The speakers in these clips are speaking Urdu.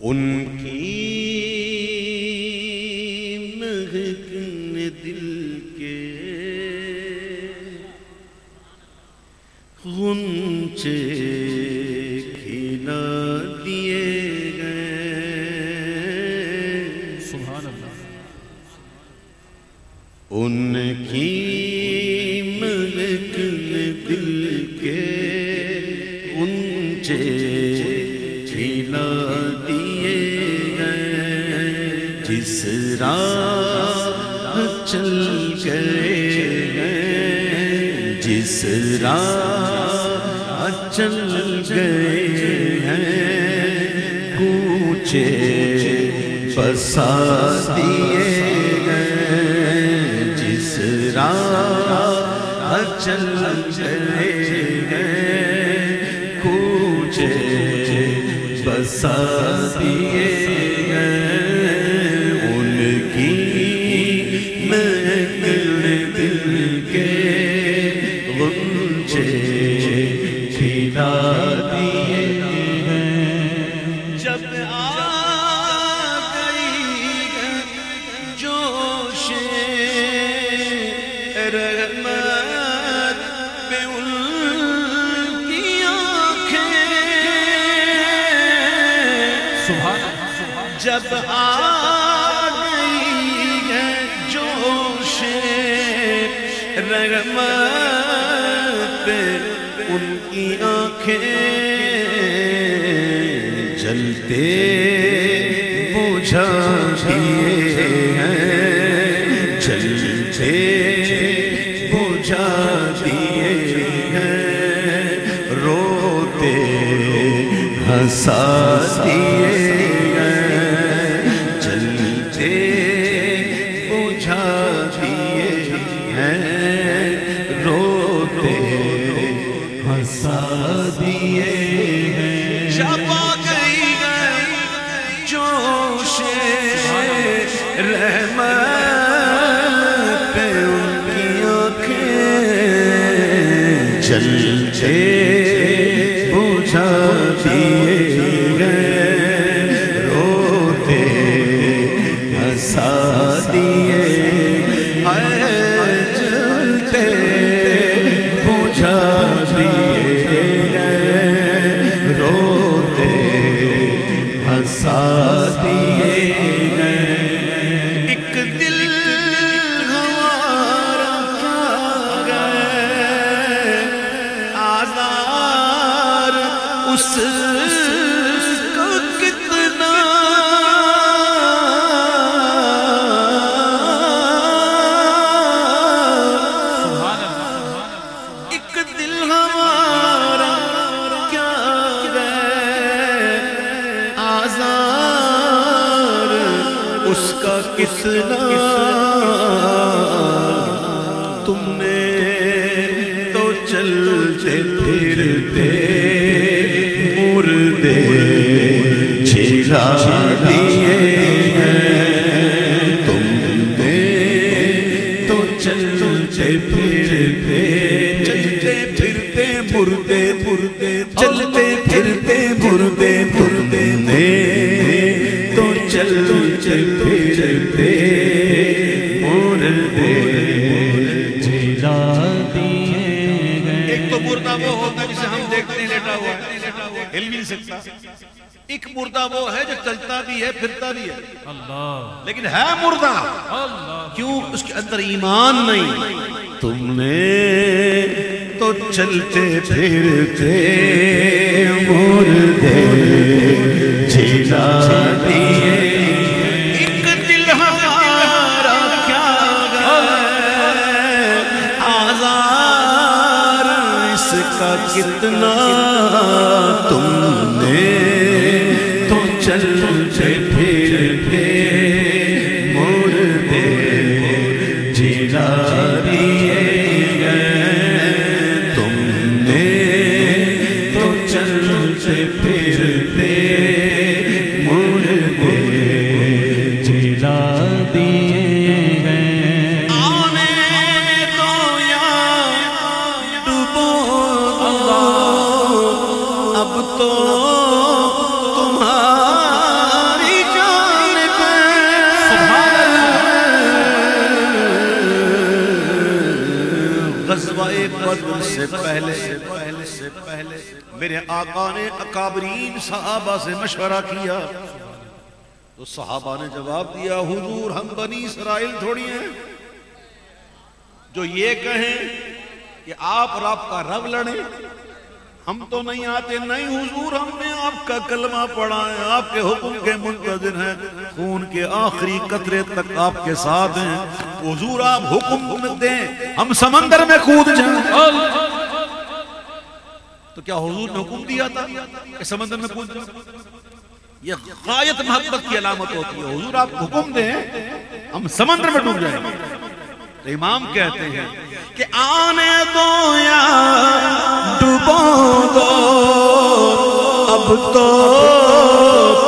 ان کی مہکن دل کے غنچے کھلا دیے گئے۔ سبحان اللہ۔ ان کی ملکن دل کے انچے جس راہ چل گئے ہیں۔ جس راہ چل گئے ہیں۔ کوچے بسا دیے گئے۔ جس راہ چل گئے ہیں۔ کوچے بسا دیے جب آ گئی ہے جوش رحمت، ان کی آنکھیں جلتے بجھا دیے ہیں، جلتے بجھا دیے ہیں۔ روتے، ہنسا چلتے بجھا دیے گئے، روتے ہنسا دیے اے چلتے بجھا دیے گئے، روتے ہنسا دیے کا کتنا تم نے تو چلتے پھرتے مردے چھلا دیے ہیں۔ تم نے تو چلتے پھرتے چلتے پھرتے مردے مردے، چلتے پھرتے مردے نہیں سکتا۔ ایک مردہ وہ ہے جو چلتا بھی ہے پھرتا بھی ہے۔ اللہ۔ لیکن ہے مردہ اللہ۔ کیوں اس کے اندر ایمان نہیں؟ تم نے تو چلتے پھرتے مردے جلا دیے۔ ایک دل تو سے پہلے، میرے آقا نے اکابرین صحابہ سے مشورہ کیا۔ تو صحابہ نے جواب دیا، حضور ہم بنی اسرائیل تھوڑی ہیں۔ جو یہ کہیں کہ آپ اور آپ کا رب لڑیں، ہم تو نہیں آتے، نہیں، حضور ہم نے آپ کا کلمہ پڑھا ہے، آپ کے حکم کے منتظر ہیں۔ خون کے آخری قطرے تک آپ کے ساتھ ہیں۔ حضور آپ حکم دیں، ہم سمندر میں کود جائیں۔ تو کیا حضور نے حکم دیا تھا کہ سمندر میں کود یہ غایت محبت کی علامت ہوتی ہے۔ حضور آپ حکم دیں، ہم سمندر میں ڈوب جائیں تو امام کہتے ہیں کہ آنے دو یا ڈبو دو، اب تو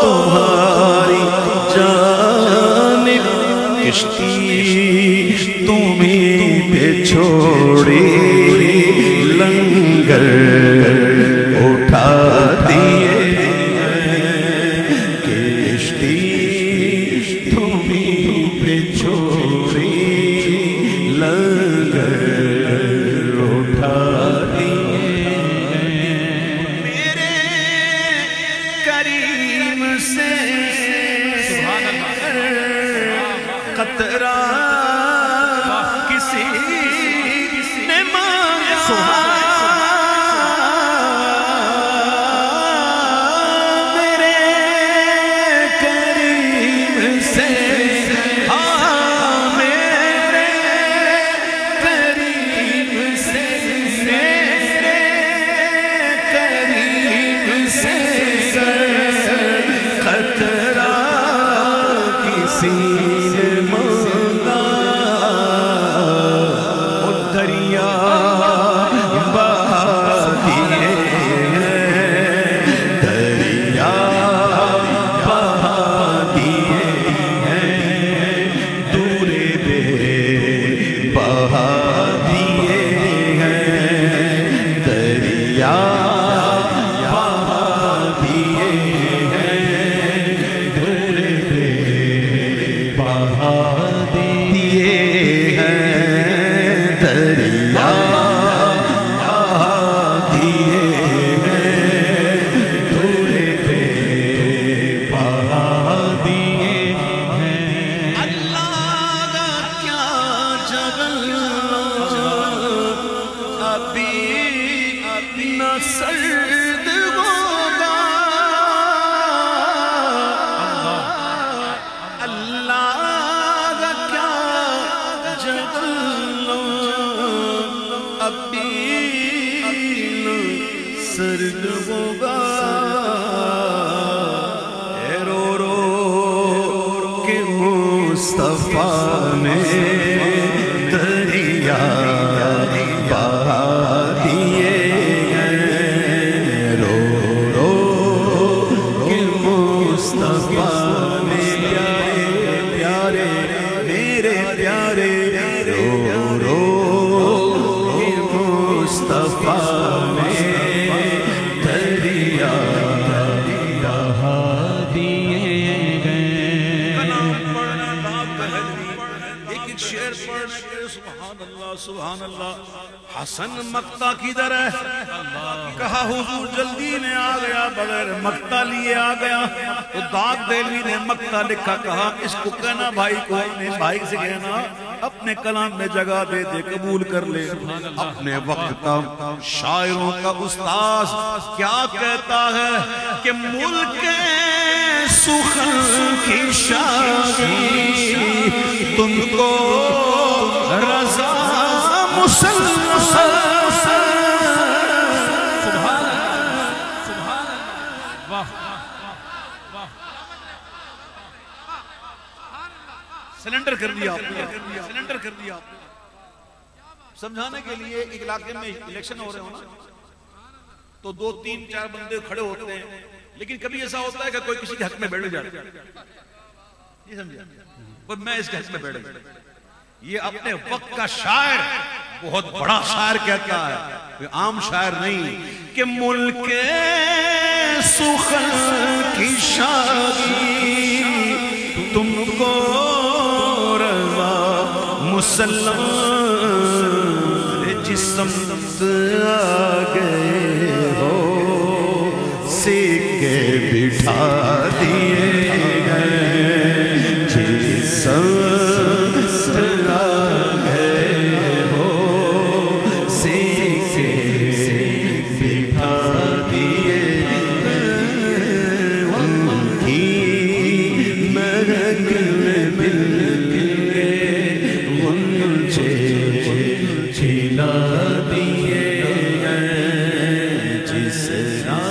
تمہاری جانب کشتی قطرہ کسی نے مانگا۔ سرد ہوگا اللہ کا کیا سرد ہوگا رو رو کہ مصطفیٰ نے حسن مکتا کدھر ہے؟ کہا حضور جلدی میں آ گیا، بغیر مکتا لیے آ گیا۔ تو داغ دہلوی نے مکتا لکھا، کہا، اس کو کہنا بھائی کو اپنے بھائی سے کہنا، اپنے کلام میں جگہ دے دے، قبول کر لے۔ اپنے وقت کا شاعروں کا استاذ کیا کہتا ہے کہ ملک سخن کی شادی تم کو سلنڈر کر دیا سلنڈر کر دیا سمجھانے کے لیے ایک علاقے میں الیکشن ہو رہے ہو نا تو دو تین چار بندے کھڑے ہوتے ہیں لیکن کبھی ایسا ہوتا ہے کہ کوئی کسی کے حق میں بیٹھ جاتا ہے یہ سمجھا پر میں اس کے حق میں بیٹھ گیا یہ اپنے وقت کا شاعر بہت بڑا شاعر کہتا ہے۔ عام شاعر نہیں۔ کہ ملک سخن کی شادی تم کو رضا مسلم جسم دوست آ گئے ہو سکے بٹھا گئے جس